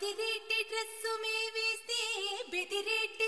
అది రేటే డ్రెస్సు మేవేస్తే బెదిరేటి